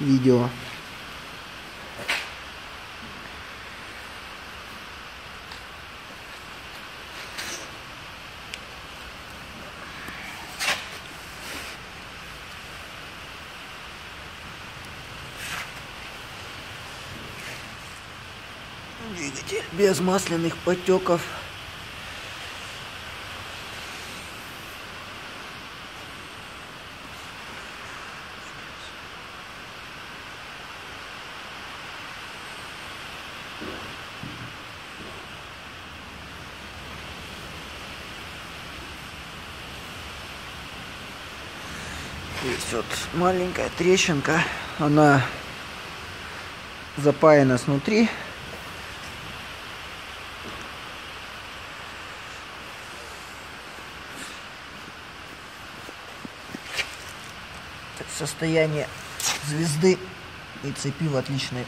видео. Двигатель без масляных потеков. Есть вот маленькая трещинка, она запаяна снутри. Состояние звезды и цепи в отличной